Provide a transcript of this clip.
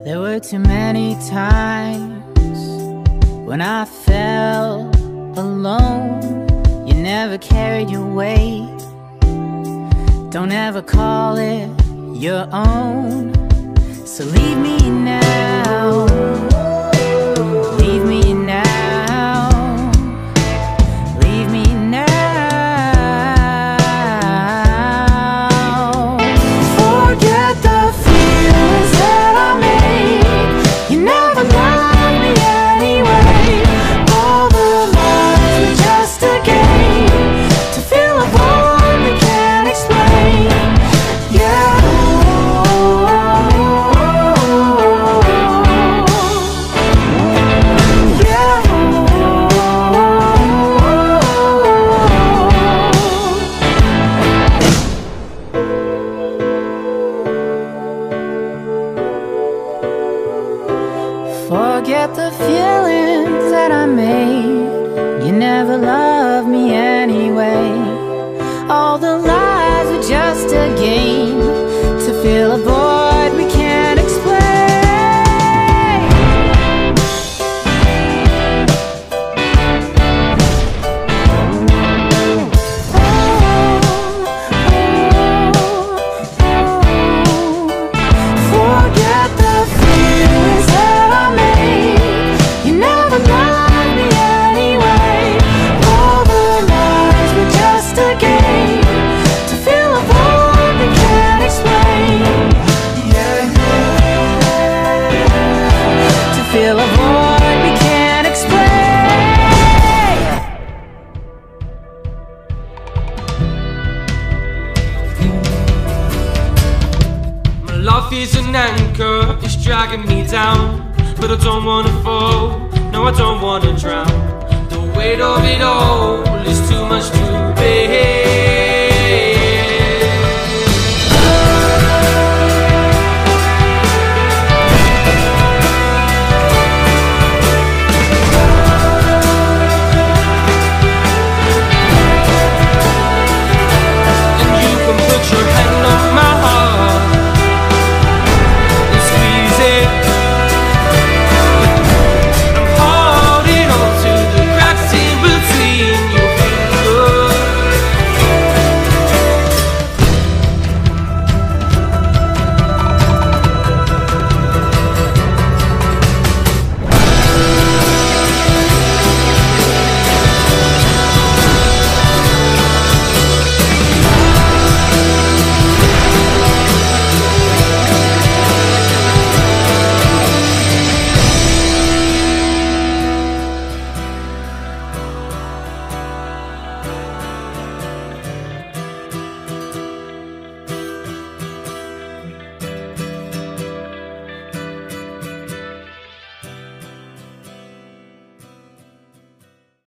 There were too many times when I felt alone. You never carried your weight. Don't ever call it your own. So leave me now. Forget the feelings that I made. You never loved me anyway. All the lies were just a game love is an anchor, it's dragging me down. But I don't wanna fall, no, I don't wanna drown. The weight of it all